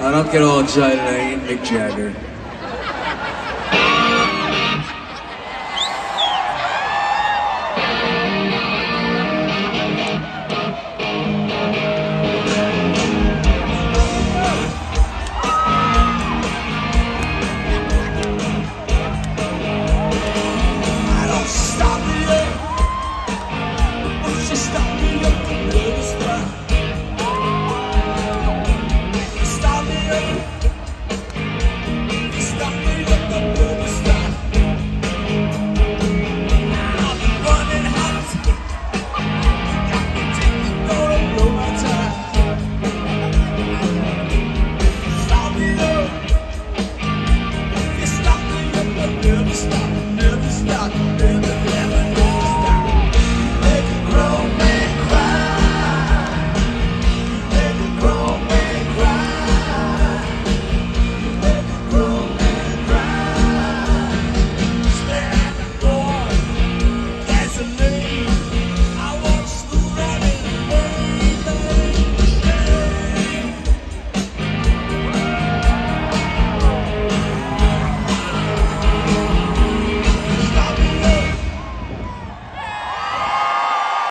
I don't get all excited, I ain't Mick Jagger. Never stop.